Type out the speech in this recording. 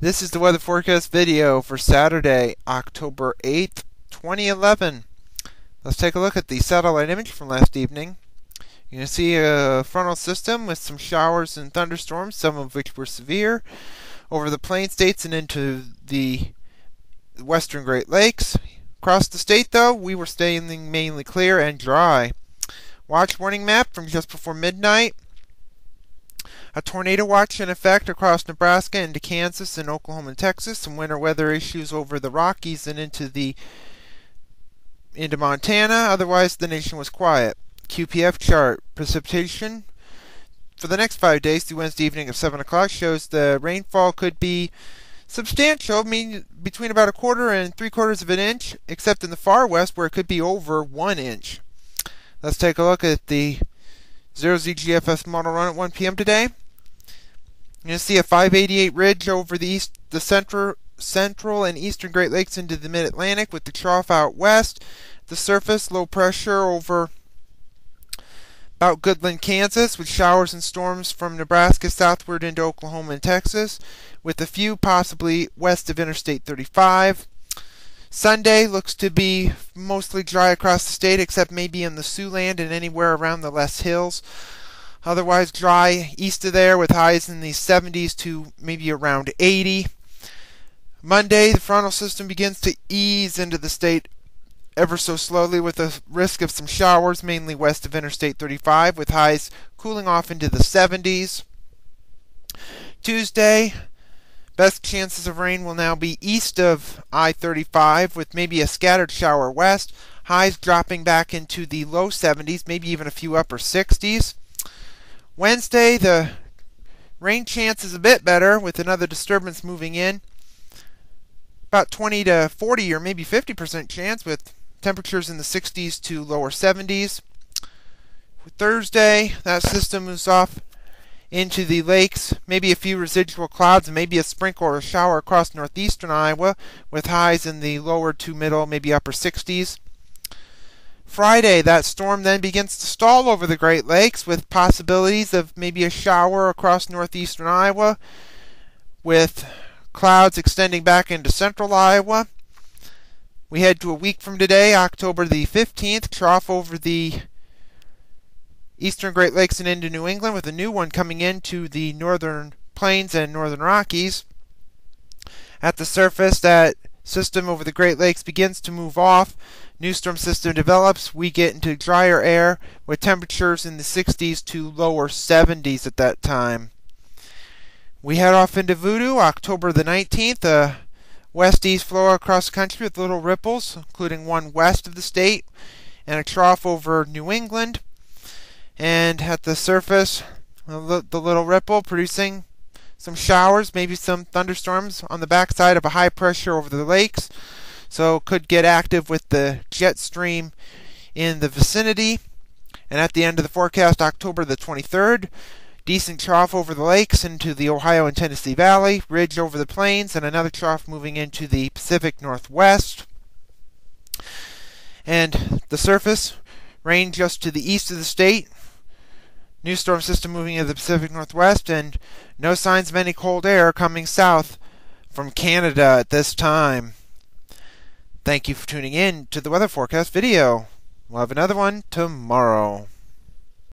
This is the weather forecast video for Saturday, October 8th, 2011. Let's take a look at the satellite image from last evening. You can see a frontal system with some showers and thunderstorms, some of which were severe, over the plain states and into the western Great Lakes. Across the state, though, we were staying mainly clear and dry. Watch warning map from just before midnight a tornado watch in effect across Nebraska into Kansas and Oklahoma and Texas. Some winter weather issues over the Rockies and into the into Montana. Otherwise, the nation was quiet. QPF chart precipitation for the next five days through Wednesday evening at seven o'clock shows the rainfall could be substantial, meaning between about a quarter and three quarters of an inch, except in the far west where it could be over one inch. Let's take a look at the 0ZGFS model run at 1 p.m. today. You're going to see a 588 ridge over the east, the central, central and eastern Great Lakes into the mid-Atlantic with the trough out west. The surface, low pressure over about Goodland, Kansas, with showers and storms from Nebraska southward into Oklahoma and Texas, with a few possibly west of Interstate 35. Sunday looks to be mostly dry across the state, except maybe in the Siouxland and anywhere around the Loess Hills. Otherwise dry east of there with highs in the 70s to maybe around 80. Monday, the frontal system begins to ease into the state ever so slowly with a risk of some showers, mainly west of Interstate 35, with highs cooling off into the 70s. Tuesday, best chances of rain will now be east of I 35, with maybe a scattered shower west. Highs dropping back into the low 70s, maybe even a few upper 60s. Wednesday, the rain chance is a bit better with another disturbance moving in. About 20 to 40 or maybe 50% chance with temperatures in the 60s to lower 70s. Thursday, that system moves off into the lakes, maybe a few residual clouds, and maybe a sprinkle or a shower across northeastern Iowa with highs in the lower to middle, maybe upper 60s. Friday, that storm then begins to stall over the Great Lakes with possibilities of maybe a shower across northeastern Iowa with clouds extending back into central Iowa. We head to a week from today, October the 15th, trough over the eastern Great Lakes and into New England with a new one coming into the northern plains and northern Rockies. At the surface, that system over the Great Lakes begins to move off new storm system develops, we get into drier air with temperatures in the 60s to lower 70s at that time. We head off into Voodoo, October the 19th, a west-east flow across the country with little ripples, including one west of the state, and a trough over New England. And at the surface, the little ripple producing some showers, maybe some thunderstorms on the backside of a high pressure over the lakes so could get active with the jet stream in the vicinity. And at the end of the forecast, October the 23rd, decent trough over the lakes into the Ohio and Tennessee Valley, ridge over the plains, and another trough moving into the Pacific Northwest. And the surface, rain just to the east of the state. New storm system moving into the Pacific Northwest, and no signs of any cold air coming south from Canada at this time. Thank you for tuning in to the weather forecast video. We'll have another one tomorrow.